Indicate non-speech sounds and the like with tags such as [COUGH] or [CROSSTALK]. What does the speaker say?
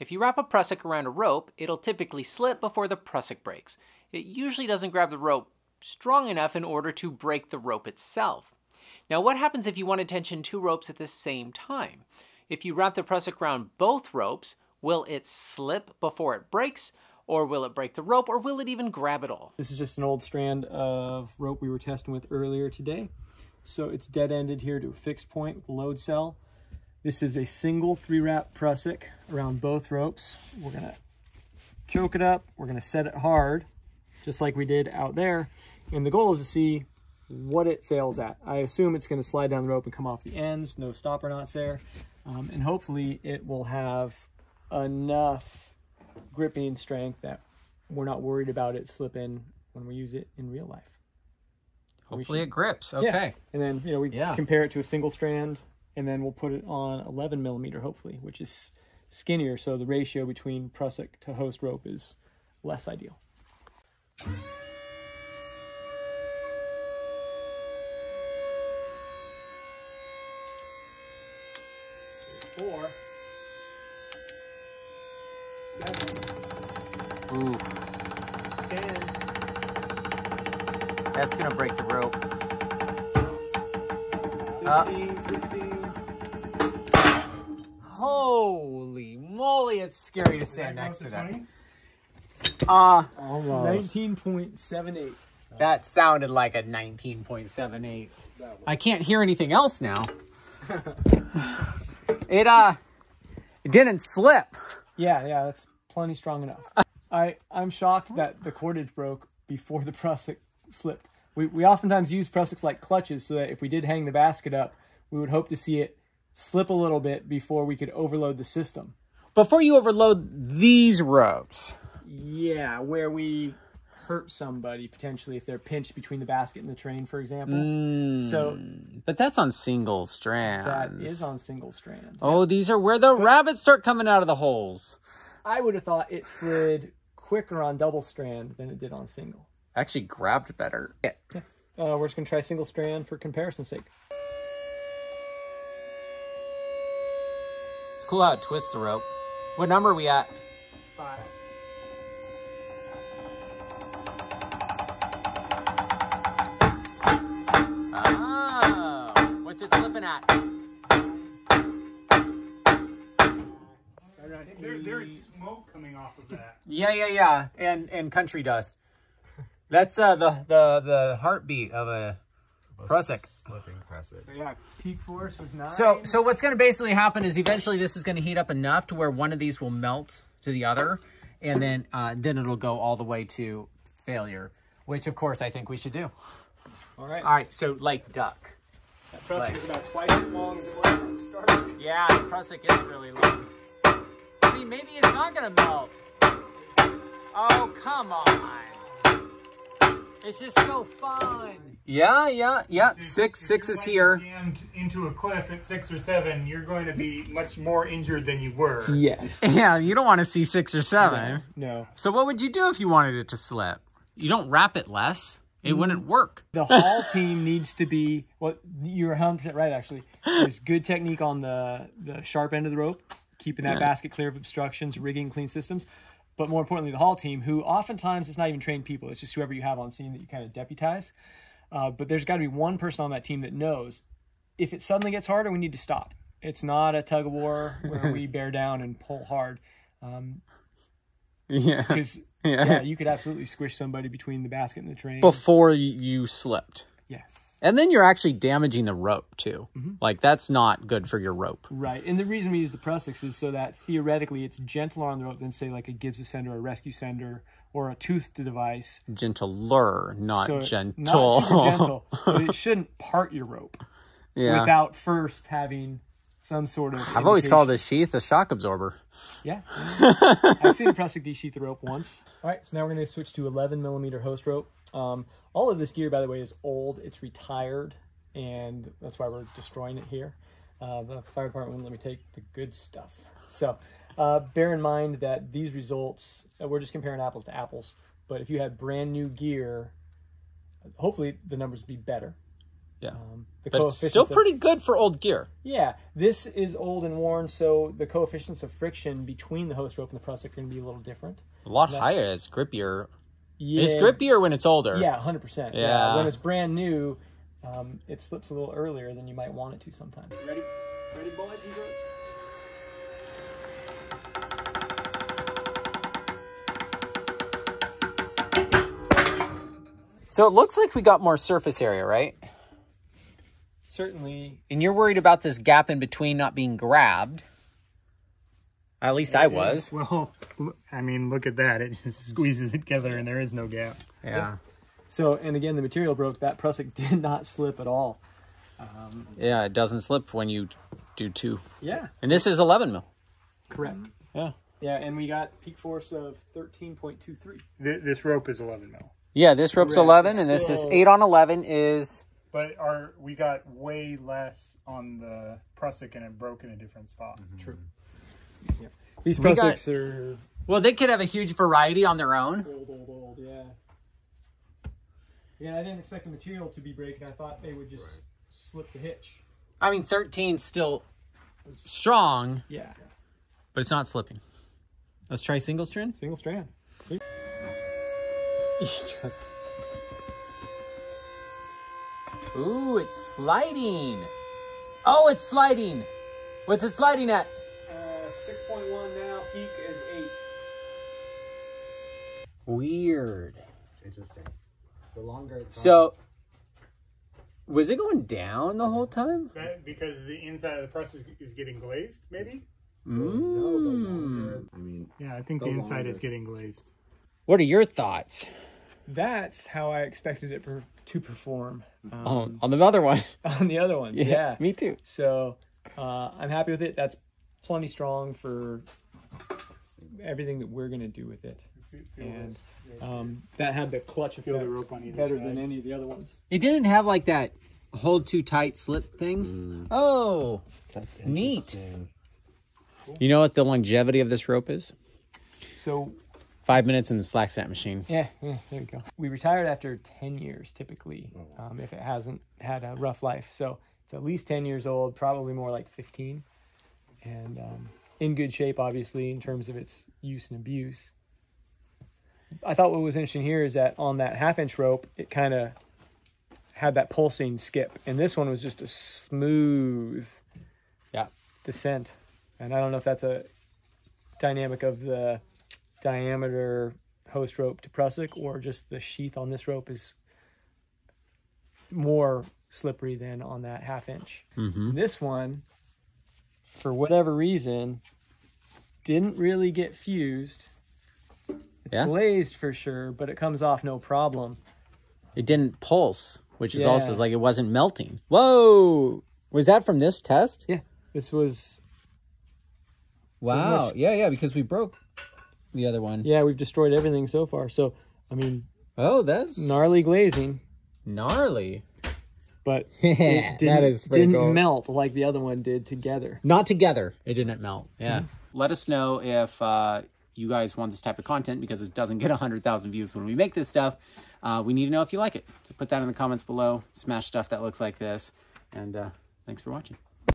If you wrap a prusik around a rope, it'll typically slip before the prusik breaks. It usually doesn't grab the rope strong enough in order to break the rope itself. Now what happens if you want to tension two ropes at the same time? If you wrap the prusik around both ropes, will it slip before it breaks, or will it break the rope, or will it even grab it all? This is just an old strand of rope we were testing with earlier today. So it's dead-ended here to a fixed point with the load cell. This is a single three-wrap prusik around both ropes. We're gonna choke it up, we're gonna set it hard, just like we did out there. And the goal is to see what it fails at. I assume it's gonna slide down the rope and come off the ends, no stopper knots there. Um, and hopefully it will have enough gripping strength that we're not worried about it slipping when we use it in real life. Hopefully it grips. Okay. Yeah. And then, you know, we Yeah. compare it to a single strand and then we'll put it on 11 millimeter, hopefully, which is skinnier. So the ratio between prusik to host rope is less ideal. Four, seven, Ooh, ten, that's gonna break the rope. Uh. 16. Holy moly, it's scary to stand next to that. Uh, Almost. 19.78. that sounded like a 19.78. I can't hear anything else now. [LAUGHS] it, uh, it didn't slip. Yeah, yeah, that's plenty strong enough. I, I'm shocked that the cordage broke before the [LAUGHS] prusik slipped. We, we oftentimes use prusiks like clutches so that if we did hang the basket up, we would hope to see it slip a little bit before we could overload the system. Before you overload these ropes. Yeah, where we hurt somebody potentially if they're pinched between the basket and the train, for example. So But that's on single strands. that is on single strand. Oh, these are where the rabbits start coming out of the holes. I would have thought it slid quicker on double strand than it did on single. Actually grabbed better. Uh, we're just gonna try single strand for comparison's sake. It's cool how it twists the rope. What number are we at? Five. Oh, what's it slipping at? There, there is smoke coming off of that. Yeah, yeah, yeah, and and country dust. That's uh the the the heartbeat of a prusik. Slipping prusik. So yeah, peak force was nine. So so what's going to basically happen is eventually this is going to heat up enough to where one of these will melt to the other, and then uh, then it'll go all the way to failure, which of course I think we should do. all right. All right, so like duck. That prusik is about twice as long as it was when it started. Yeah, the prusik is really long. I mean, maybe it's not gonna melt. Oh, come on. It's just so fun. Yeah, yeah, yeah. Six, If six you're is here. Jammed into a cliff at six or seven, you're going to be much more injured than you were. Yes. [LAUGHS] Yeah, you don't want to see six or seven. No. So what would you do if you wanted it to slip? You don't wrap it less. It wouldn't work. The haul team needs to be what you're 100% right actually. Is good technique on the the sharp end of the rope, keeping that basket clear of obstructions, rigging clean systems. But more importantly, the haul team, who oftentimes it's not even trained people, it's just whoever you have on scene that you kind of deputize. Uh, but there's got to be one person on that team that knows if it suddenly gets harder, we need to stop. It's not a tug of war where we [LAUGHS] bear down and pull hard. Yeah. Because yeah. you could absolutely squish somebody between the basket and the train. Before you slipped. yes. And then you're actually damaging the rope too. Mm-hmm. Like that's not good for your rope. Right, and the reason we use the Prusiks is so that theoretically it's gentler on the rope than say like a Gibbs sender or a Rescucender or a toothed device. Gentler, not So gentle. not super gentle, but it [LAUGHS] shouldn't part your rope yeah. without first having some sort of. I've always called this sheath a shock absorber. Yeah, yeah. [LAUGHS] I've seen a Prusik desheath the rope once. All right, so now we're going to switch to 11 millimeter host rope. Um, all of this gear, by the way, is old. It's retired, and that's why we're destroying it here. Uh, the fire department wouldn't let me take the good stuff. So uh, bear in mind that these results, uh, we're just comparing apples to apples. But if you had brand new gear, hopefully the numbers would be better. Yeah. Um, the but it's still of- pretty good for old gear. Yeah, this is old and worn, so the coefficients of friction between the host rope and the prusik are going to be a little different. A lot higher. It's grippier. Yeah, It's grippier when it's older. Yeah, hundred percent. Yeah. when it's brand new, um, it slips a little earlier than you might want it to sometimes. Ready, ready, boys and girls. So it looks like we got more surface area, right? Certainly, And you're worried about this gap in between not being grabbed. At least I was. Well, I mean, look at that. It just squeezes it together and there is no gap. Yeah. So, and again, the material broke. That prusik [LAUGHS] did not slip at all. Um, yeah, it doesn't slip when you do two. Yeah, And this is 11 mil. correct. Yeah. Yeah, and we got peak force of thirteen point two three. Th- This rope is 11 mil. Yeah, this rope's Correct. 11 It's and this is 8 on 11 is But our we got way less on the prusik and it broke in a different spot. True. These We got- are Well, they could have a huge variety on their own. old, old, old. Yeah. Yeah, I didn't expect the material to be breaking. I thought they would just slip the hitch. I mean, 13's still strong, Yeah. but it's not slipping. Let's try single strand. Single strand. [LAUGHS] Just- Ooh, it's sliding. Oh, it's sliding. What's it sliding at? Uh, 6.1 now, peak is 8. Weird. Interesting. The longer it's So, was it going down the whole time? That, because the inside of the press is getting glazed, maybe? no, I mean, Yeah, I think The the, inside longer. is getting glazed. What are your thoughts That's how I expected it per- to perform um, on, on the other one? [LAUGHS] on the other ones. Yeah. me too. So uh, I'm happy with it. That's plenty strong for everything that we're going to do with it. Feel- feel And um, that had the clutch Feel effect the rope on either better side. than any of the other ones. It didn't have like that hold too tight slip thing. Oh, that's Neat. interesting. you know what the longevity of this rope is? So Five minutes in the SlackSnap machine. Yeah, yeah, there you go. We retired after 10 years typically, um, if it hasn't had a rough life. So it's at least 10 years old, probably more like 15. And um, in good shape, obviously, in terms of its use and abuse. I thought what was interesting here is that on that half inch rope, it kind of had that pulsing skip. And this one was just a smooth Yeah. descent. And I don't know if that's a dynamic of the diameter host rope to prusik or just the sheath on this rope is more slippery than on that half inch. Mm-hmm. This one, for whatever reason, didn't really get fused. It's Yeah. glazed for sure, but it comes off no problem. It didn't pulse, which is also like it wasn't melting. Whoa! Was that from this test? Yeah, this was Wow. much- Yeah, yeah, because we broke the other one. yeah. We've destroyed everything so far. So I mean, Oh, that's gnarly glazing, Gnarly. but [LAUGHS] that it didn't, is didn't cool. melt like the other one did together. Not together. It didn't melt. Yeah. Let us know if uh, you guys want this type of content because it doesn't get [LAUGHS] 100,000 views when we make this stuff. Uh, we need to know if you like it. So put that in the comments below. Smash stuff that looks like this. And uh, thanks for watching.